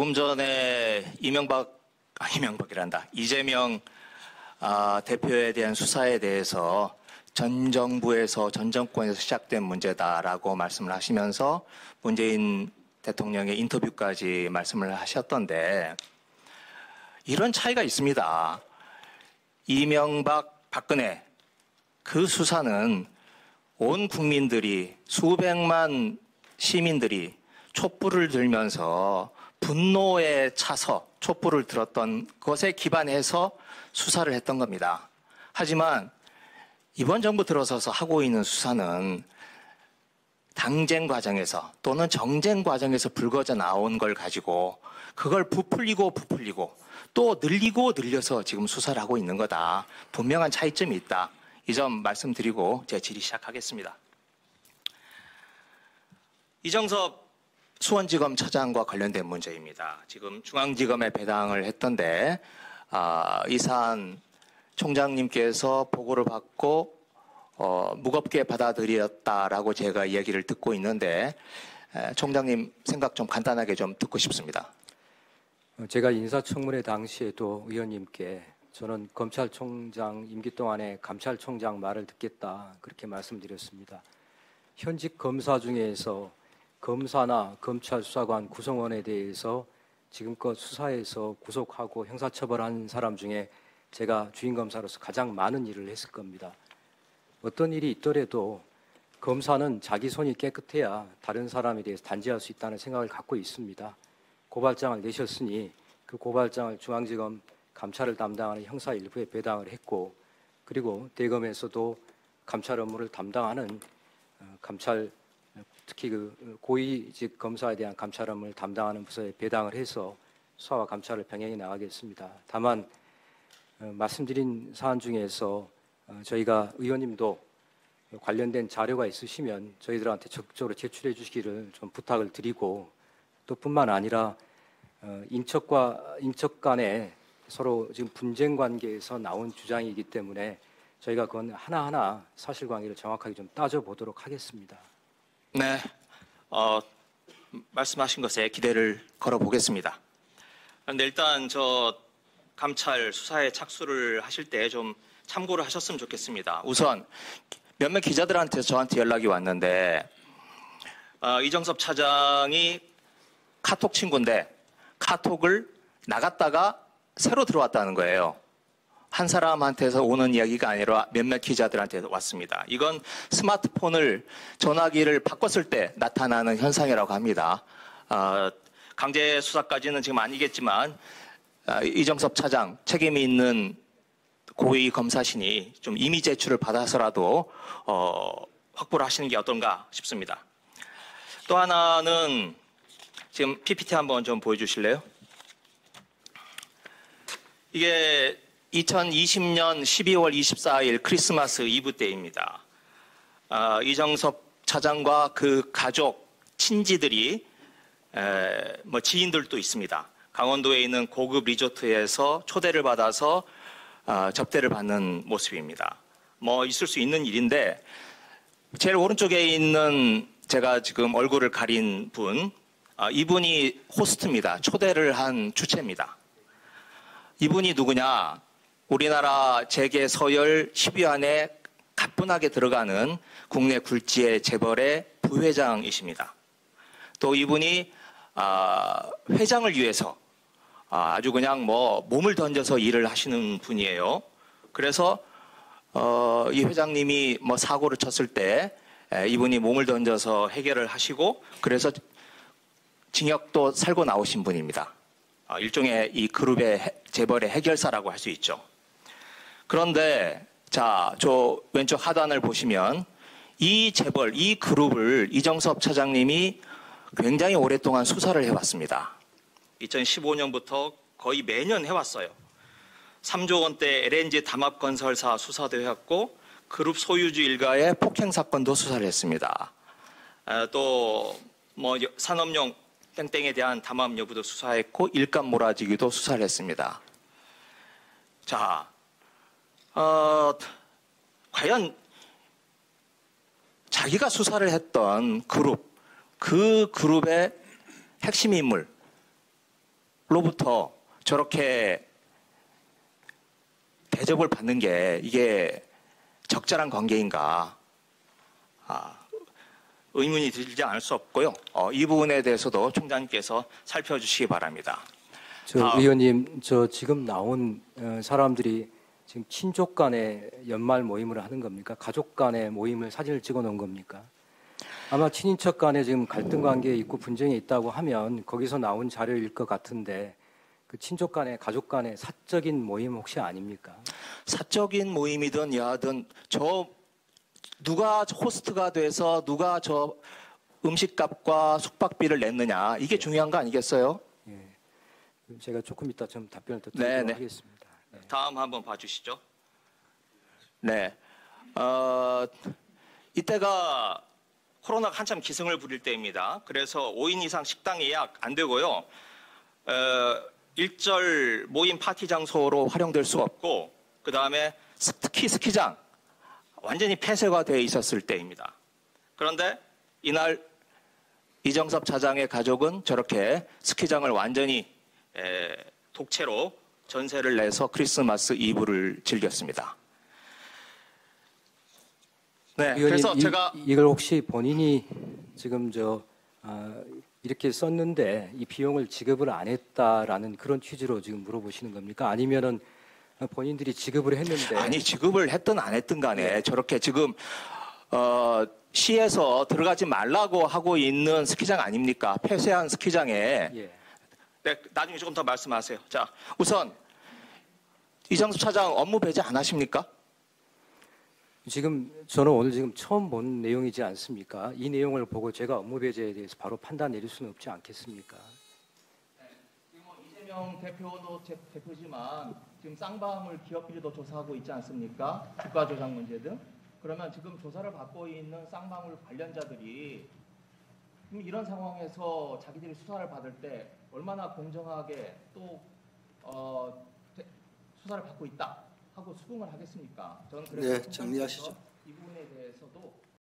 조금 전에 이명박, 아, 이명박이란다. 이재명 아, 대표에 대한 수사에 대해서 전 정부에서 전 정권에서 시작된 문제다라고 말씀을 하시면서 문재인 대통령의 인터뷰까지 말씀을 하셨던데 이런 차이가 있습니다. 이명박, 박근혜 그 수사는 온 국민들이 수백만 시민들이 촛불을 들면서 분노에 차서 촛불을 들었던 것에 기반해서 수사를 했던 겁니다. 하지만 이번 정부 들어서서 하고 있는 수사는 당쟁 과정에서 또는 정쟁 과정에서 불거져 나온 걸 가지고 그걸 부풀리고 부풀리고 또 늘리고 늘려서 지금 수사를 하고 있는 거다. 분명한 차이점이 있다. 이 점 말씀드리고 제 질의 시작하겠습니다. 이정섭 수원지검 차장과 관련된 문제입니다. 지금 중앙지검에 배당을 했던데 아, 이 사안 총장님께서 보고를 받고 어, 무겁게 받아들였다라고 제가 이야기를 듣고 있는데 에, 총장님 생각 좀 간단하게 좀 듣고 싶습니다. 어, 제가 인사청문회 당시에도 의원님께 저는 검찰총장 임기 동안에 감찰총장 말을 듣겠다 그렇게 말씀드렸습니다. 현직 검사 중에서 검사나 검찰 수사관 구성원에 대해서 지금껏 수사에서 구속하고 형사처벌한 사람 중에 제가 주인 검사로서 가장 많은 일을 했을 겁니다. 어떤 일이 있더라도 검사는 자기 손이 깨끗해야 다른 사람에 대해서 단죄할 수 있다는 생각을 갖고 있습니다. 고발장을 내셨으니 그 고발장을 중앙지검 감찰을 담당하는 형사 일부에 배당을 했고 그리고 대검에서도 감찰 업무를 담당하는 어, 감찰 특히 그 고위직 검사에 대한 감찰 업무를 담당하는 부서에 배당을 해서 수사와 감찰을 병행해 나가겠습니다. 다만 어, 말씀드린 사안 중에서 어, 저희가 의원님도 관련된 자료가 있으시면 저희들한테 적극적으로 제출해 주시기를 좀 부탁을 드리고 또 뿐만 아니라 어, 인척과 인척 간에 서로 지금 분쟁 관계에서 나온 주장이기 때문에 저희가 그건 하나하나 사실관계를 정확하게 좀 따져보도록 하겠습니다. 네, 어, 말씀하신 것에 기대를 걸어보겠습니다. 그런데 일단 저 감찰 수사에 착수를 하실 때 좀 참고를 하셨으면 좋겠습니다. 우선 몇몇 기자들한테 저한테 연락이 왔는데 어, 이정섭 차장이 카톡 친구인데 카톡을 나갔다가 새로 들어왔다는 거예요. 한 사람한테서 오는 이야기가 아니라 몇몇 기자들한테 왔습니다. 이건 스마트폰을 전화기를 바꿨을 때 나타나는 현상이라고 합니다. 어, 강제 수사까지는 지금 아니겠지만 어, 이정섭 차장 책임이 있는 고위 검사신이 좀 이미 제출을 받아서라도 어, 확보를 하시는 게 어떤가 싶습니다. 또 하나는 지금 PPT 한번 좀 보여주실래요? 이게 2020년 12월 24일 크리스마스 이브 때입니다. 아, 이정섭 차장과 그 가족, 친지들이 에, 뭐 지인들도 있습니다. 강원도에 있는 고급 리조트에서 초대를 받아서 아, 접대를 받는 모습입니다. 뭐 있을 수 있는 일인데 제일 오른쪽에 있는 제가 지금 얼굴을 가린 분, 아, 이분이 호스트입니다. 초대를 한 주체입니다. 이분이 누구냐? 우리나라 재계 서열 10위 안에 가뿐하게 들어가는 국내 굴지의 재벌의 부회장이십니다. 또 이분이 아, 회장을 위해서 아, 아주 그냥 뭐 몸을 던져서 일을 하시는 분이에요. 그래서 어, 이 회장님이 뭐 사고를 쳤을 때 이분이 몸을 던져서 해결을 하시고 그래서 징역도 살고 나오신 분입니다. 어, 일종의 이 그룹의 재벌의 해결사라고 할 수 있죠. 그런데 자, 저 왼쪽 하단을 보시면 이 재벌, 이 그룹을 이정섭 차장님이 굉장히 오랫동안 수사를 해왔습니다. 2015년부터 거의 매년 해왔어요. 3조 원대 LNG 담합건설사 수사도 해왔고 그룹 소유주 일가의 폭행 사건도 수사를 했습니다. 또뭐 산업용 땡땡에 대한 담합 여부도 수사했고 일감 몰아주기도 수사를 했습니다. 자, 어, 과연 자기가 수사를 했던 그룹, 그 그룹의 핵심 인물, 로부터 저렇게 대접을 받는 게 이게 적절한 관계인가 아, 의문이 들지 않을 수 없고요. 어, 이 부분에 대해서도 총장님께서 살펴주시기 바랍니다. 저 아. 의원님, 저 지금 나온 어, 사람들이 지금 친족 간의 연말 모임을 하는 겁니까? 가족 간의 모임을 사진을 찍어 놓은 겁니까? 아마 친인척 간에 지금 갈등 관계에 있고 분쟁이 있다고 하면 거기서 나온 자료일 것 같은데 그 친족 간의 가족 간의 사적인 모임 혹시 아닙니까? 사적인 모임이든 야든 저 누가 호스트가 돼서 누가 저 음식값과 숙박비를 냈느냐 이게 중요한 거 아니겠어요? 제가 조금 이따 좀 답변을 더 네, 드리도록 네. 하겠습니다. 네. 다음 한번 봐주시죠. 네, 어, 이때가 코로나가 한참 기승을 부릴 때입니다. 그래서 5인 이상 식당 예약 안 되고요. 어, 일절 모임 파티 장소로 활용될 수 없고, 그 다음에 특히 스키장 완전히 폐쇄가 되어 있었을 때입니다. 그런데 이날 이정섭 차장의 가족은 저렇게 스키장을 완전히 에, 독채로 전세를 내서 크리스마스 이브를 즐겼습니다. 네, 의원님, 그래서 이, 제가 이걸 혹시 본인이 지금 저 아, 이렇게 썼는데 이 비용을 지급을 안 했다라는 그런 취지로 지금 물어보시는 겁니까? 아니면은 본인들이 지급을 했는데 아니 지급을 했든 안 했든 간에 저렇게 지금 어, 시에서 들어가지 말라고 하고 있는 스키장 아닙니까? 폐쇄한 스키장에 예. 네, 나중에 조금 더 말씀하세요. 자, 우선 이정수 차장 업무 배제 안 하십니까? 지금 저는 오늘 지금 처음 본 내용이지 않습니까? 이 내용을 보고 제가 업무 배제에 대해서 바로 판단 내릴 수는 없지 않겠습니까? 지금 뭐 이재명 대표도 제- 대표지만 지금 쌍방울 기업 비리도 조사하고 있지 않습니까? 주가 조작 문제 등. 그러면 지금 조사를 받고 있는 쌍방울 관련자들이 이런 상황에서 자기들이 수사를 받을 때 얼마나 공정하게 또 어, 대- 수사를 받고 있다 하고 수긍을 하겠습니까? 저는 그래서 네, 정리하시죠. 이 부분에 대해서도